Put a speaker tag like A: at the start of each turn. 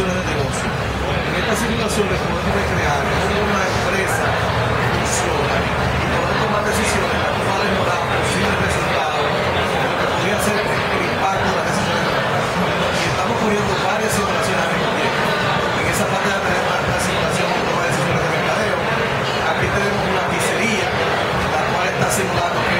A: de negocio. En esta situación de poder recrear una empresa que funciona y poder tomar decisiones en las cuales no dan posibles resultados, lo que podría ser el impacto de las decisiones de la Y estamos cubriendo varias situaciones al mismo tiempo. En esa parte de la simulación de toma de decisiones de mercadeo, aquí tenemos una pizzería, la cual está simulando que